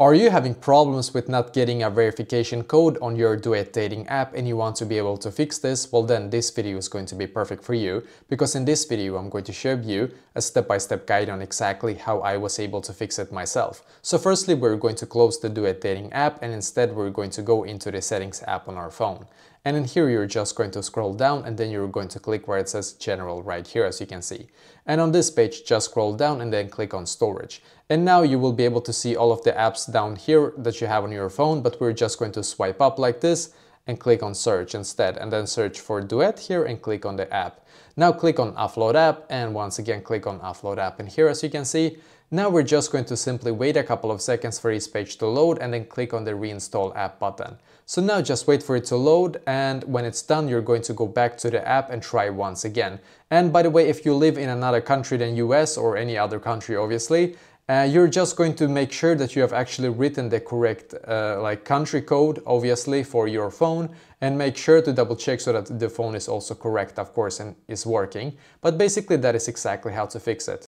Are you having problems with not getting a verification code on your Duet dating app and you want to be able to fix this? Well then this video is going to be perfect for you because in this video I'm going to show you a step-by-step -step guide on exactly how I was able to fix it myself. So firstly we're going to close the Duet dating app and instead we're going to go into the settings app on our phone. And in here you're just going to scroll down and then you're going to click where it says general right here as you can see. And on this page just scroll down and then click on storage. And now you will be able to see all of the apps down here that you have on your phone but we're just going to swipe up like this and click on search instead and then search for Duet here and click on the app. Now click on offload app and once again click on offload app and here as you can see now we're just going to simply wait a couple of seconds for this page to load and then click on the reinstall app button. So now just wait for it to load and when it's done you're going to go back to the app and try once again. And by the way if you live in another country than US or any other country obviously uh, you're just going to make sure that you have actually written the correct uh, like country code obviously for your phone and make sure to double check so that the phone is also correct of course and is working. But basically that is exactly how to fix it